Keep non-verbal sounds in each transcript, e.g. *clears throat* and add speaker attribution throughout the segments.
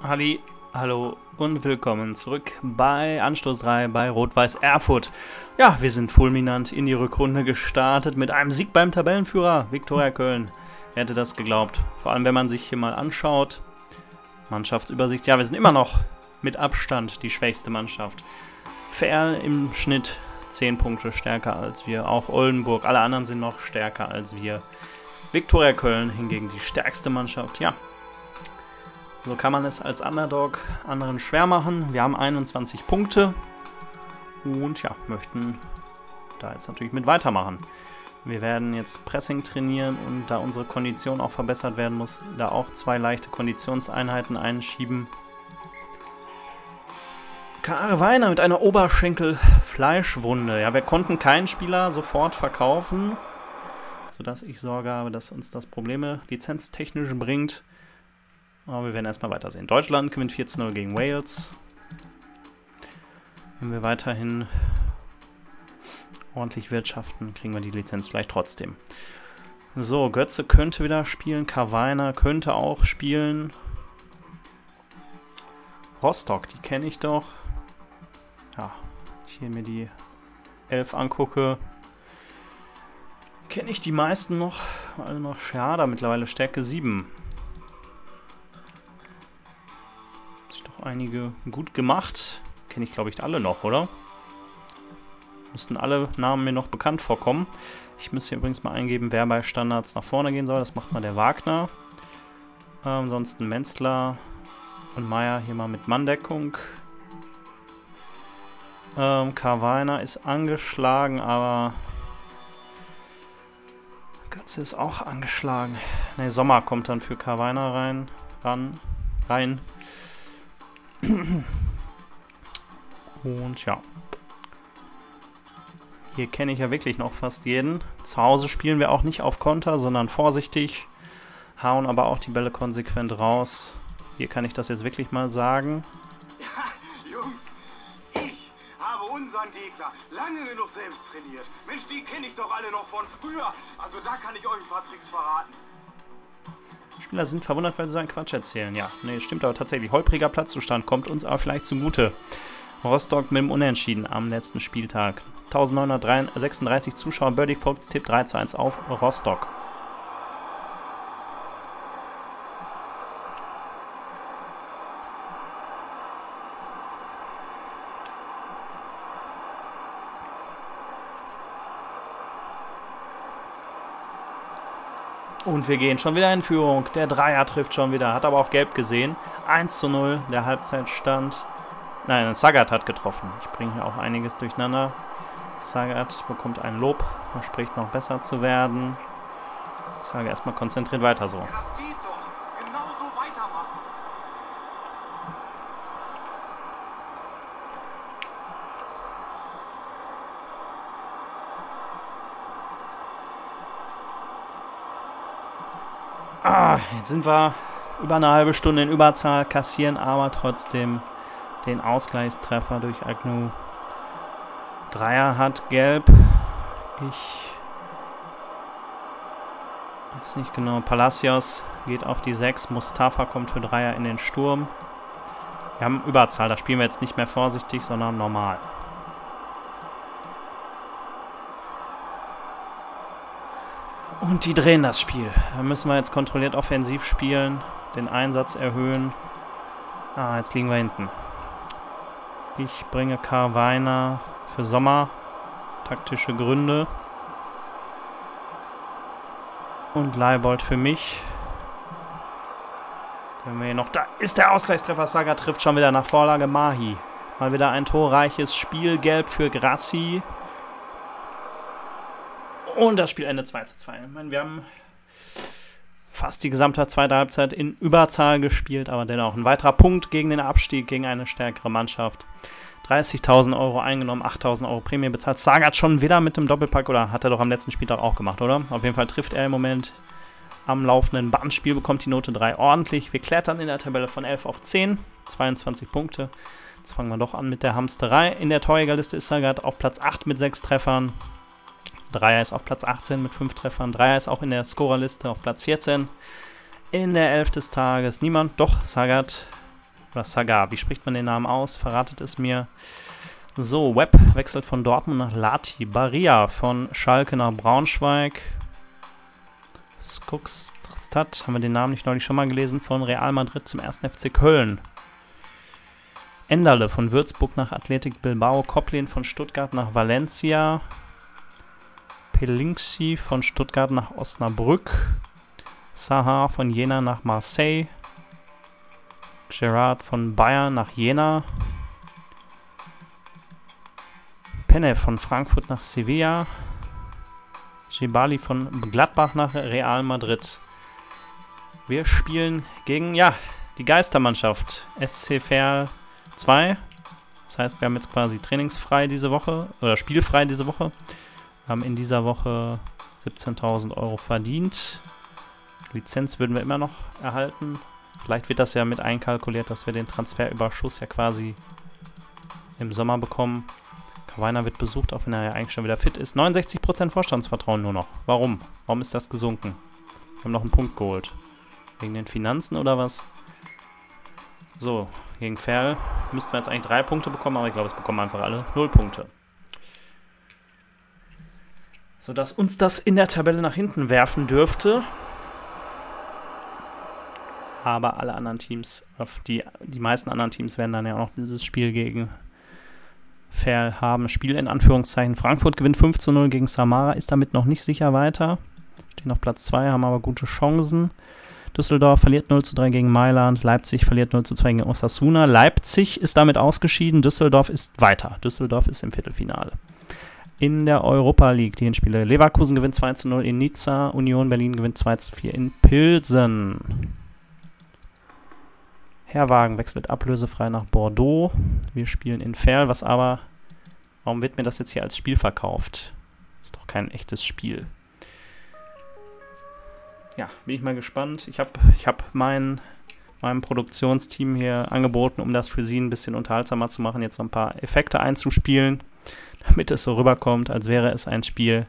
Speaker 1: Halli, hallo und willkommen zurück bei Anstoß 3 bei Rot-Weiß Erfurt. Ja, wir sind fulminant in die Rückrunde gestartet mit einem Sieg beim Tabellenführer Viktoria Köln. Wer hätte das geglaubt? Vor allem, wenn man sich hier mal anschaut. Mannschaftsübersicht. Ja, wir sind immer noch mit Abstand die schwächste Mannschaft. Fair im Schnitt 10 Punkte stärker als wir. Auch Oldenburg. Alle anderen sind noch stärker als wir. Viktoria Köln hingegen die stärkste Mannschaft. Ja, so kann man es als Underdog anderen schwer machen. Wir haben 21 Punkte und ja, möchten da jetzt natürlich mit weitermachen. Wir werden jetzt Pressing trainieren und da unsere Kondition auch verbessert werden muss, da auch zwei leichte Konditionseinheiten einschieben. Karl Weiner mit einer Oberschenkel-Fleischwunde. Ja, wir konnten keinen Spieler sofort verkaufen, sodass ich Sorge habe, dass uns das Probleme lizenztechnisch bringt. Aber wir werden erstmal weitersehen. Deutschland gewinnt 14-0 gegen Wales. Wenn wir weiterhin ordentlich wirtschaften, kriegen wir die Lizenz vielleicht trotzdem. So, Götze könnte wieder spielen. Kavaina könnte auch spielen. Rostock, die kenne ich doch. Ja, ich hier mir die 11 angucke. Kenne ich die meisten noch. Alle noch schade, mittlerweile Stärke 7. einige gut gemacht. Kenne ich, glaube ich, alle noch, oder? Müssten alle Namen mir noch bekannt vorkommen. Ich müsste hier übrigens mal eingeben, wer bei Standards nach vorne gehen soll. Das macht mal der Wagner. Ähm, ansonsten Menzler und Meier hier mal mit Manndeckung. Ähm, Carviner ist angeschlagen, aber Götze ist auch angeschlagen. Ne, Sommer kommt dann für Carviner rein. Ran, rein. *clears throat* Und ja. Hier kenne ich ja wirklich noch fast jeden. Zu Hause spielen wir auch nicht auf Konter, sondern vorsichtig. Hauen aber auch die Bälle konsequent raus. Hier kann ich das jetzt wirklich mal sagen.
Speaker 2: Ja, *laughs* Jungs, ich habe unseren Gegner lange genug selbst trainiert. Mensch, die kenne ich doch alle noch von früher. Also da kann ich euch ein paar Tricks verraten.
Speaker 1: Spieler sind verwundert, weil sie so einen Quatsch erzählen. Ja, nee, stimmt aber tatsächlich. Holpriger Platzzustand kommt uns aber vielleicht zugute. Rostock mit dem Unentschieden am letzten Spieltag. 1936 Zuschauer, Birdie Fox Tipp 3 zu 1 auf Rostock. Und wir gehen schon wieder in Führung. Der Dreier trifft schon wieder, hat aber auch gelb gesehen. 1 zu 0, der Halbzeitstand. Nein, Sagat hat getroffen. Ich bringe hier auch einiges durcheinander. Sagat bekommt ein Lob, verspricht noch besser zu werden. Ich sage erstmal konzentriert weiter so. Ah, jetzt sind wir über eine halbe Stunde in Überzahl, kassieren aber trotzdem den Ausgleichstreffer durch Agnew. Dreier hat gelb. Ich weiß nicht genau. Palacios geht auf die 6. Mustafa kommt für Dreier in den Sturm. Wir haben Überzahl. Da spielen wir jetzt nicht mehr vorsichtig, sondern normal. Und die drehen das Spiel. Da müssen wir jetzt kontrolliert offensiv spielen, den Einsatz erhöhen. Ah, jetzt liegen wir hinten. Ich bringe Carweiner für Sommer. Taktische Gründe. Und Leibold für mich. noch, da ist der Ausgleichstreffer. Saga trifft schon wieder nach Vorlage Mahi. Mal wieder ein torreiches Spiel. Gelb für Grassi. Und das Spiel endet 2 zu 2. Ich meine, wir haben fast die gesamte zweite Halbzeit in Überzahl gespielt, aber dennoch ein weiterer Punkt gegen den Abstieg, gegen eine stärkere Mannschaft. 30.000 Euro eingenommen, 8.000 Euro Prämie bezahlt. Sagat schon wieder mit dem Doppelpack oder hat er doch am letzten Spieltag auch gemacht, oder? Auf jeden Fall trifft er im Moment am laufenden Bandspiel, bekommt die Note 3 ordentlich. Wir klettern in der Tabelle von 11 auf 10, 22 Punkte. Jetzt fangen wir doch an mit der Hamsterei. In der Torjägerliste ist Sagat auf Platz 8 mit 6 Treffern. Dreier ist auf Platz 18 mit 5 Treffern. Dreier ist auch in der Scorerliste auf Platz 14. In der 11 des Tages niemand. Doch, Sagat Oder Sagar. Wie spricht man den Namen aus? Verratet es mir. So, Webb wechselt von Dortmund nach Lati. Baria von Schalke nach Braunschweig. Skokstad, haben wir den Namen nicht neulich schon mal gelesen, von Real Madrid zum 1. FC Köln. Enderle von Würzburg nach Athletic Bilbao. Koplin von Stuttgart nach Valencia. Pelinksi von Stuttgart nach Osnabrück. Sahar von Jena nach Marseille. Gerard von Bayern nach Jena. Penne von Frankfurt nach Sevilla. Jebali von Gladbach nach Real Madrid. Wir spielen gegen, ja, die Geistermannschaft. SC Verl 2. Das heißt, wir haben jetzt quasi trainingsfrei diese Woche, oder spielfrei diese Woche. Haben in dieser Woche 17.000 Euro verdient. Lizenz würden wir immer noch erhalten. Vielleicht wird das ja mit einkalkuliert, dass wir den Transferüberschuss ja quasi im Sommer bekommen. Kavaina wird besucht, auch wenn er ja eigentlich schon wieder fit ist. 69% Vorstandsvertrauen nur noch. Warum? Warum ist das gesunken? Wir haben noch einen Punkt geholt. Wegen den Finanzen oder was? So, gegen Ferl müssten wir jetzt eigentlich drei Punkte bekommen, aber ich glaube, es bekommen einfach alle null Punkte. Sodass uns das in der Tabelle nach hinten werfen dürfte aber alle anderen Teams, die, die meisten anderen Teams werden dann ja auch noch dieses Spiel gegen Ferl haben. Spiel in Anführungszeichen. Frankfurt gewinnt 5 zu 0 gegen Samara, ist damit noch nicht sicher weiter. Stehen auf Platz 2, haben aber gute Chancen. Düsseldorf verliert 0 zu 3 gegen Mailand. Leipzig verliert 0 zu 2 gegen Osasuna. Leipzig ist damit ausgeschieden. Düsseldorf ist weiter. Düsseldorf ist im Viertelfinale. In der Europa League die Hinspiele. Leverkusen gewinnt 2 zu 0 in Nizza. Union Berlin gewinnt 2 zu 4 in Pilsen. Herwagen wechselt ablösefrei nach Bordeaux. Wir spielen in Ferl, was aber... Warum wird mir das jetzt hier als Spiel verkauft? Ist doch kein echtes Spiel. Ja, bin ich mal gespannt. Ich habe ich hab mein, meinem Produktionsteam hier angeboten, um das für sie ein bisschen unterhaltsamer zu machen, jetzt noch ein paar Effekte einzuspielen, *laughs* damit es so rüberkommt, als wäre es ein Spiel.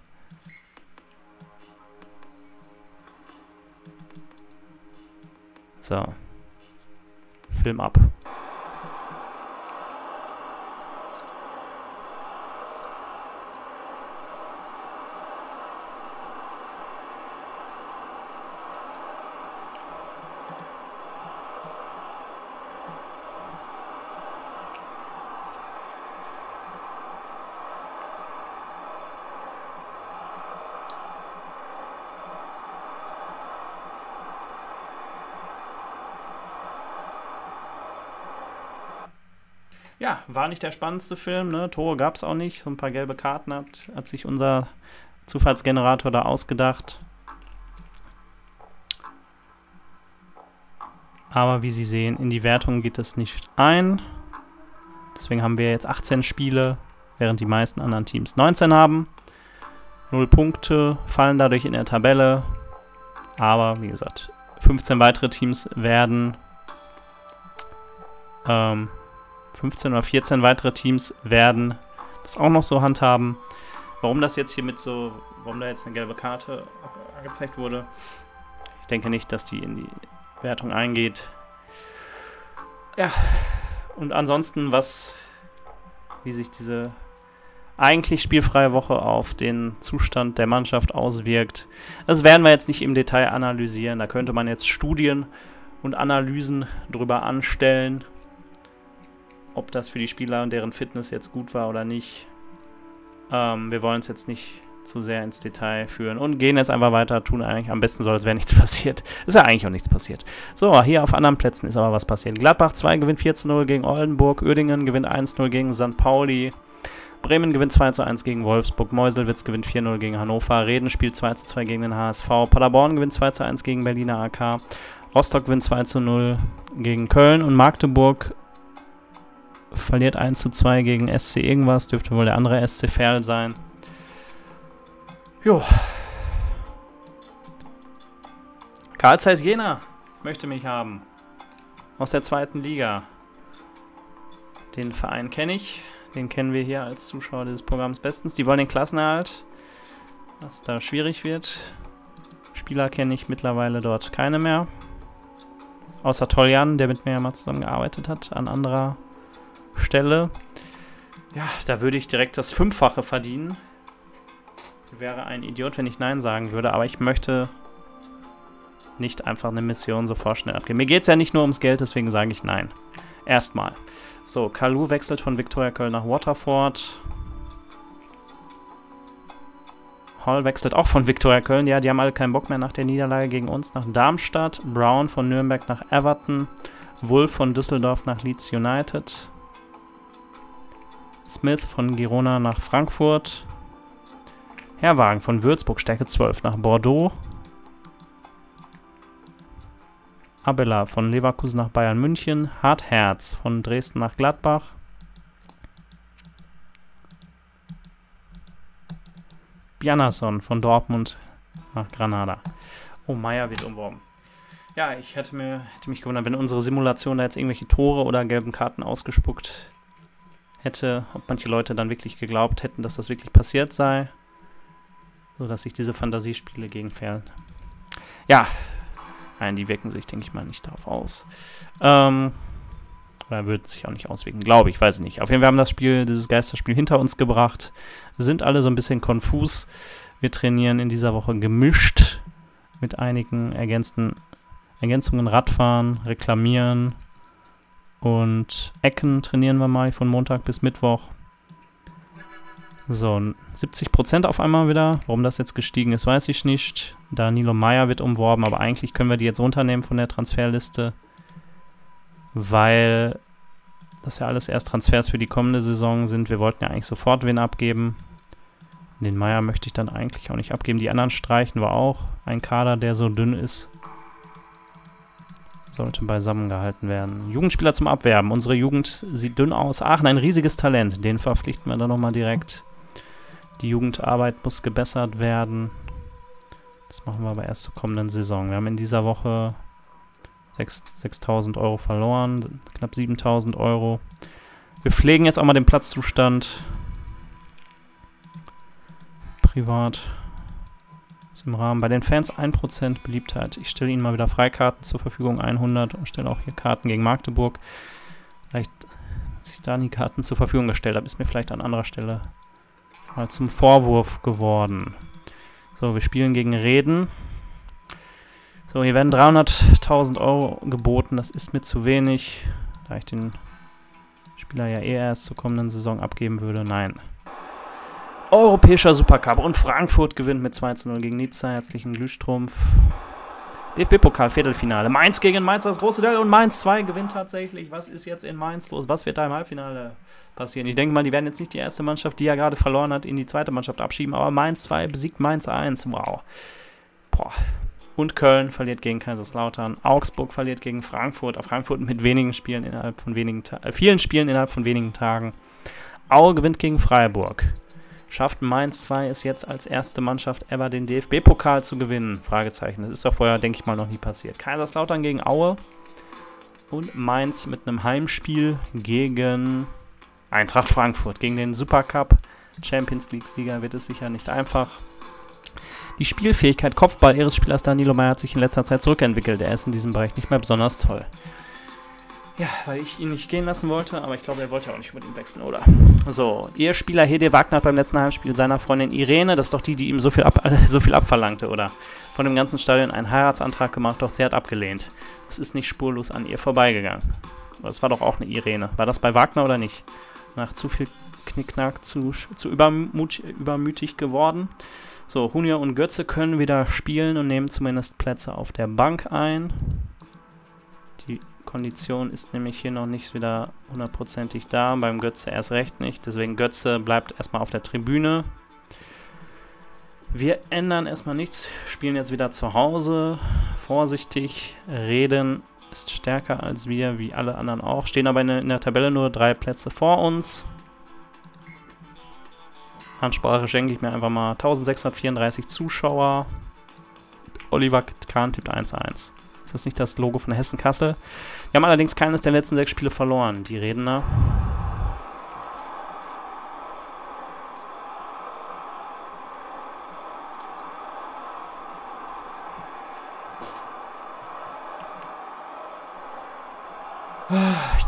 Speaker 1: So. Film ab. Ja, war nicht der spannendste Film. Ne? Tore gab es auch nicht. So ein paar gelbe Karten hat, hat sich unser Zufallsgenerator da ausgedacht. Aber wie Sie sehen, in die Wertung geht es nicht ein. Deswegen haben wir jetzt 18 Spiele, während die meisten anderen Teams 19 haben. 0 Punkte, fallen dadurch in der Tabelle. Aber wie gesagt, 15 weitere Teams werden ähm, 15 oder 14 weitere Teams werden das auch noch so handhaben. Warum das jetzt hier mit so, warum da jetzt eine gelbe Karte angezeigt wurde, ich denke nicht, dass die in die Wertung eingeht. Ja, und ansonsten, was, wie sich diese eigentlich spielfreie Woche auf den Zustand der Mannschaft auswirkt, das werden wir jetzt nicht im Detail analysieren. Da könnte man jetzt Studien und Analysen drüber anstellen ob das für die Spieler und deren Fitness jetzt gut war oder nicht. Ähm, wir wollen es jetzt nicht zu sehr ins Detail führen und gehen jetzt einfach weiter, tun eigentlich am besten so, als wäre nichts *laughs* passiert. Ist ja eigentlich auch nichts passiert. So, hier auf anderen Plätzen ist aber was passiert. Gladbach 2 gewinnt 4 zu 0 gegen Oldenburg, Uerdingen gewinnt 1 0 gegen St. Pauli, Bremen gewinnt 2 zu 1 gegen Wolfsburg, Meuselwitz gewinnt 4 0 gegen Hannover, Reden spielt 2 zu 2 gegen den HSV, Paderborn gewinnt 2 zu 1 gegen Berliner AK, Rostock gewinnt 2 zu 0 gegen Köln und Magdeburg verliert 1 zu 2 gegen SC irgendwas. Dürfte wohl der andere SC Verl sein. Jo. Karl Zeiss Jena möchte mich haben. Aus der zweiten Liga. Den Verein kenne ich. Den kennen wir hier als Zuschauer dieses Programms bestens. Die wollen den Klassenerhalt. Was da schwierig wird. Spieler kenne ich mittlerweile dort keine mehr. Außer Toljan, der mit mir ja mal zusammengearbeitet hat, an anderer Stelle. Ja, da würde ich direkt das Fünffache verdienen. Wäre ein Idiot, wenn ich Nein sagen würde, aber ich möchte nicht einfach eine Mission so vorschnell abgeben. Mir geht es ja nicht nur ums Geld, deswegen sage ich Nein. Erstmal. So, Kalu wechselt von Victoria Köln nach Waterford. Hall wechselt auch von Viktoria Köln. Ja, die haben alle keinen Bock mehr nach der Niederlage gegen uns nach Darmstadt. Brown von Nürnberg nach Everton. Wolf von Düsseldorf nach Leeds United. Smith von Girona nach Frankfurt. Herwagen von Würzburg, Stärke 12 nach Bordeaux. Abela von Leverkusen nach Bayern München. Hartherz von Dresden nach Gladbach. Bjarnason von Dortmund nach Granada. Oh, Meier wird umworben. Ja, ich hätte, mir, hätte mich gewundert, wenn unsere Simulation da jetzt irgendwelche Tore oder gelben Karten ausgespuckt hätte, ob manche Leute dann wirklich geglaubt hätten, dass das wirklich passiert sei. So dass sich diese Fantasiespiele gegenfällen. Ja, nein, die wirken sich, denke ich mal, nicht darauf aus. Ähm, oder wird sich auch nicht auswirken, glaube ich, weiß ich nicht. Auf jeden Fall haben das Spiel, dieses Geisterspiel hinter uns gebracht. Sind alle so ein bisschen konfus. Wir trainieren in dieser Woche gemischt mit einigen ergänzten Ergänzungen Radfahren, Reklamieren und Ecken trainieren wir mal von Montag bis Mittwoch. So, 70% auf einmal wieder. Warum das jetzt gestiegen ist, weiß ich nicht. Danilo Meyer wird umworben, aber eigentlich können wir die jetzt runternehmen von der Transferliste weil das ja alles erst Transfers für die kommende Saison sind. Wir wollten ja eigentlich sofort wen abgeben. Den Meier möchte ich dann eigentlich auch nicht abgeben. Die anderen streichen wir auch. Ein Kader, der so dünn ist, sollte beisammen gehalten werden. Jugendspieler zum Abwerben. Unsere Jugend sieht dünn aus. Aachen, ein riesiges Talent. Den verpflichten wir dann nochmal direkt. Die Jugendarbeit muss gebessert werden. Das machen wir aber erst zur kommenden Saison. Wir haben in dieser Woche 6.000 Euro verloren, knapp 7.000 Euro. Wir pflegen jetzt auch mal den Platzzustand. Privat. Ist im Rahmen. Bei den Fans 1% Beliebtheit. Ich stelle ihnen mal wieder Freikarten zur Verfügung, 100. Und stelle auch hier Karten gegen Magdeburg. Vielleicht, dass ich da nie Karten zur Verfügung gestellt habe, ist mir vielleicht an anderer Stelle mal zum Vorwurf geworden. So, wir spielen gegen Reden. So, hier werden 300.000 Euro geboten. Das ist mir zu wenig, da ich den Spieler ja eh erst zur kommenden Saison abgeben würde. Nein. Europäischer Supercup und Frankfurt gewinnt mit 2 zu 0 gegen Nizza. Herzlichen Glühstrumpf. DFB-Pokal, Viertelfinale. Mainz gegen Mainz, das große Duell. Und Mainz 2 gewinnt tatsächlich. Was ist jetzt in Mainz los? Was wird da im Halbfinale passieren? Ich denke mal, die werden jetzt nicht die erste Mannschaft, die ja gerade verloren hat, in die zweite Mannschaft abschieben. Aber Mainz 2 besiegt Mainz 1. Wow. Boah. Und Köln verliert gegen Kaiserslautern. Augsburg verliert gegen Frankfurt. Frankfurt mit wenigen Spielen innerhalb von wenigen äh, vielen Spielen innerhalb von wenigen Tagen. Aue gewinnt gegen Freiburg. Schafft Mainz 2 es jetzt als erste Mannschaft ever den DFB-Pokal zu gewinnen? Fragezeichen. Das ist doch vorher, denke ich mal, noch nie passiert. Kaiserslautern gegen Aue. Und Mainz mit einem Heimspiel gegen Eintracht Frankfurt. Gegen den Supercup. Champions League-Sieger wird es sicher nicht einfach. Die Spielfähigkeit Kopfball ihres Spielers Danilo Meyer hat sich in letzter Zeit zurückentwickelt. Er ist in diesem Bereich nicht mehr besonders toll. Ja, weil ich ihn nicht gehen lassen wollte, aber ich glaube, er wollte ja auch nicht unbedingt wechseln, oder? So, ihr Spieler Hede Wagner hat beim letzten Heimspiel seiner Freundin Irene, das ist doch die, die ihm so viel, ab, *laughs* so viel abverlangte, oder? Von dem ganzen Stadion einen Heiratsantrag gemacht, doch sie hat abgelehnt. Das ist nicht spurlos an ihr vorbeigegangen. Das war doch auch eine Irene. War das bei Wagner oder nicht? Nach zu viel Knickknack zu, zu übermut, übermütig geworden. So, Hunia und Götze können wieder spielen und nehmen zumindest Plätze auf der Bank ein. Kondition ist nämlich hier noch nicht wieder hundertprozentig da, beim Götze erst recht nicht. Deswegen Götze bleibt erstmal auf der Tribüne. Wir ändern erstmal nichts, spielen jetzt wieder zu Hause. Vorsichtig, reden ist stärker als wir, wie alle anderen auch. Stehen aber in der Tabelle nur drei Plätze vor uns. Ansprache schenke ich mir einfach mal 1634 Zuschauer. Oliver Kahn tippt 1-1. Ist das nicht das Logo von Hessen-Kassel? Wir haben allerdings keines der letzten sechs Spiele verloren, die Redner.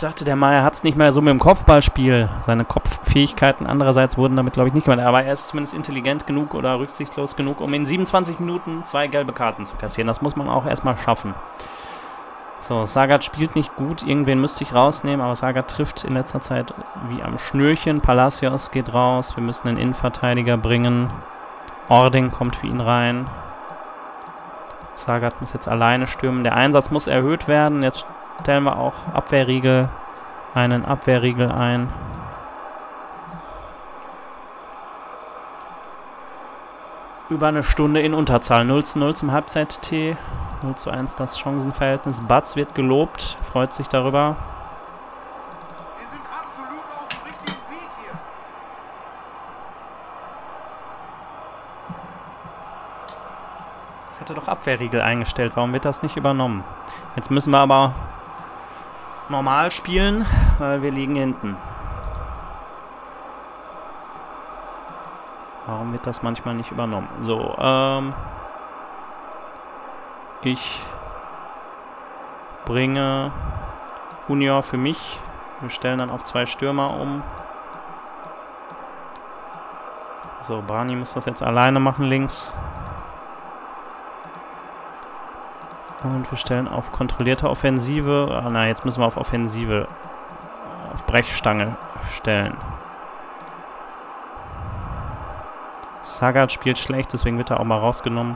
Speaker 1: Dachte, der Meier hat es nicht mehr so mit dem Kopfballspiel. Seine Kopffähigkeiten andererseits wurden damit, glaube ich, nicht mehr. Aber er ist zumindest intelligent genug oder rücksichtslos genug, um in 27 Minuten zwei gelbe Karten zu kassieren. Das muss man auch erstmal schaffen. So, Sagat spielt nicht gut. Irgendwen müsste ich rausnehmen, aber Sagat trifft in letzter Zeit wie am Schnürchen. Palacios geht raus. Wir müssen einen Innenverteidiger bringen. Ording kommt für ihn rein. Sagat muss jetzt alleine stürmen. Der Einsatz muss erhöht werden. Jetzt stellen wir auch Abwehrriegel, einen Abwehrriegel ein. Über eine Stunde in Unterzahl. 0 zu 0 zum Halbzeit-T. 0 zu 1 das Chancenverhältnis. Batz wird gelobt, freut sich darüber.
Speaker 2: Wir sind absolut auf dem richtigen Weg hier.
Speaker 1: Ich hatte doch Abwehrriegel eingestellt. Warum wird das nicht übernommen? Jetzt müssen wir aber normal spielen, weil wir liegen hinten. Warum wird das manchmal nicht übernommen? So, ähm... Ich bringe Junior für mich. Wir stellen dann auf zwei Stürmer um. So, Barney muss das jetzt alleine machen links. Und wir stellen auf kontrollierte Offensive. Ah, na, jetzt müssen wir auf Offensive, auf Brechstange stellen. Sagat spielt schlecht, deswegen wird er auch mal rausgenommen.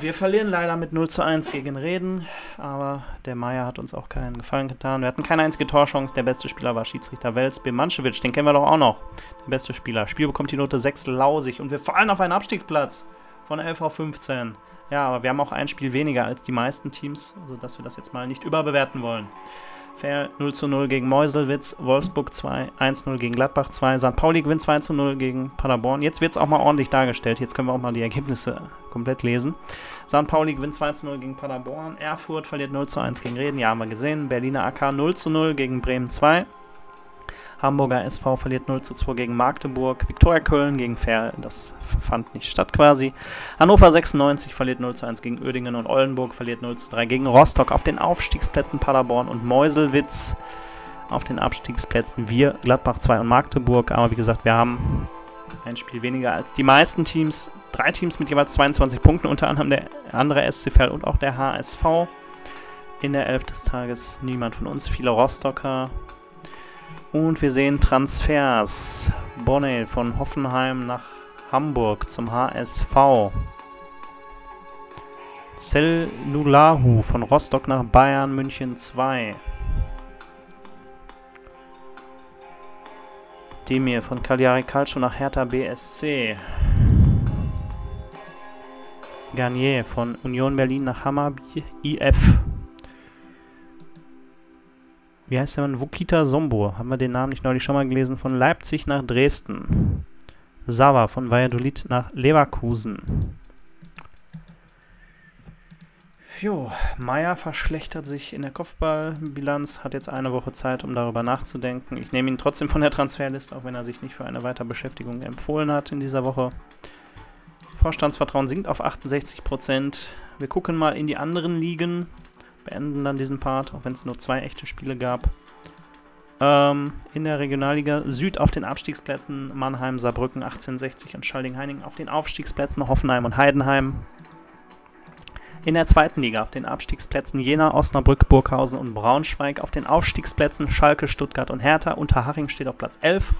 Speaker 1: Wir verlieren leider mit 0 zu 1 gegen Reden, aber der Meier hat uns auch keinen Gefallen getan. Wir hatten keine einzige Torchance. Der beste Spieler war Schiedsrichter Wels Bemanschewitsch. Den kennen wir doch auch noch. Der beste Spieler. Spiel bekommt die Note 6 lausig und wir fallen auf einen Abstiegsplatz von 11 auf 15. Ja, aber wir haben auch ein Spiel weniger als die meisten Teams, sodass wir das jetzt mal nicht überbewerten wollen. Fair 0 zu 0 gegen Meuselwitz, Wolfsburg 2, 1-0 gegen Gladbach 2, St. Pauli gewinnt 2 zu 0 gegen Paderborn. Jetzt wird es auch mal ordentlich dargestellt. Jetzt können wir auch mal die Ergebnisse komplett lesen. St. Pauli gewinnt 2 zu 0 gegen Paderborn. Erfurt verliert 0 zu 1 gegen Reden. Ja, haben wir gesehen. Berliner AK 0 zu 0 gegen Bremen 2. Hamburger SV verliert 0 zu 2 gegen Magdeburg. Viktoria Köln gegen Fair, das fand nicht statt quasi. Hannover 96 verliert 0 zu 1 gegen Oerdingen und Oldenburg verliert 0 zu 3 gegen Rostock. Auf den Aufstiegsplätzen Paderborn und Meuselwitz. Auf den Abstiegsplätzen wir, Gladbach 2 und Magdeburg. Aber wie gesagt, wir haben ein Spiel weniger als die meisten Teams. Drei Teams mit jeweils 22 Punkten, unter anderem der andere SC Verl und auch der HSV. In der Elf des Tages niemand von uns, viele Rostocker, und wir sehen Transfers. Bonnet von Hoffenheim nach Hamburg zum HSV. Cellulahu von Rostock nach Bayern München 2. Demir von Cagliari Calcio nach Hertha BSC. Garnier von Union Berlin nach Hammerby IF. Wie heißt der Mann? Vukita Sombo. Haben wir den Namen nicht neulich schon mal gelesen? Von Leipzig nach Dresden. Sava von Valladolid nach Leverkusen. Jo, Meier verschlechtert sich in der Kopfballbilanz, hat jetzt eine Woche Zeit, um darüber nachzudenken. Ich nehme ihn trotzdem von der Transferliste, auch wenn er sich nicht für eine weitere Beschäftigung empfohlen hat in dieser Woche. Vorstandsvertrauen sinkt auf 68%. Wir gucken mal in die anderen Ligen beenden dann diesen Part, auch wenn es nur zwei echte Spiele gab. Ähm, in der Regionalliga Süd auf den Abstiegsplätzen Mannheim, Saarbrücken, 1860 und Schalding-Heiningen auf den Aufstiegsplätzen Hoffenheim und Heidenheim. In der zweiten Liga auf den Abstiegsplätzen Jena, Osnabrück, Burghausen und Braunschweig. Auf den Aufstiegsplätzen Schalke, Stuttgart und Hertha. Unterhaching steht auf Platz 11.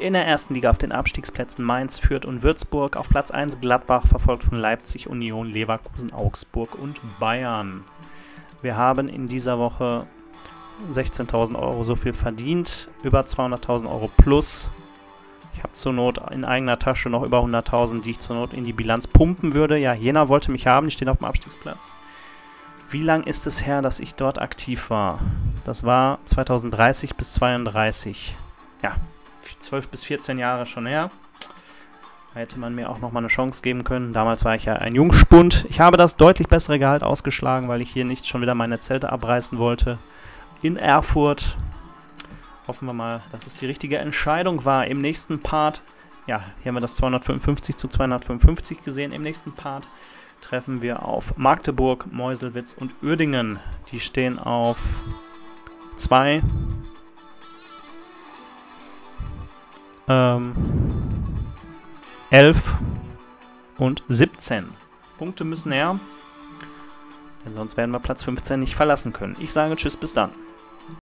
Speaker 1: In der ersten Liga auf den Abstiegsplätzen Mainz, Fürth und Würzburg. Auf Platz 1 Gladbach, verfolgt von Leipzig, Union, Leverkusen, Augsburg und Bayern. Wir haben in dieser Woche 16.000 Euro so viel verdient, über 200.000 Euro plus. Ich habe zur Not in eigener Tasche noch über 100.000, die ich zur Not in die Bilanz pumpen würde. Ja, Jena wollte mich haben, die stehen auf dem Abstiegsplatz. Wie lang ist es her, dass ich dort aktiv war? Das war 2030 bis 32. Ja, 12 bis 14 Jahre schon her hätte man mir auch nochmal eine Chance geben können. Damals war ich ja ein Jungspund. Ich habe das deutlich bessere Gehalt ausgeschlagen, weil ich hier nicht schon wieder meine Zelte abreißen wollte. In Erfurt. Hoffen wir mal, dass es die richtige Entscheidung war. Im nächsten Part, ja, hier haben wir das 255 zu 255 gesehen. Im nächsten Part treffen wir auf Magdeburg, Meuselwitz und Uerdingen. Die stehen auf 2. Ähm, 11 und 17. Punkte müssen her, denn sonst werden wir Platz 15 nicht verlassen können. Ich sage Tschüss, bis dann.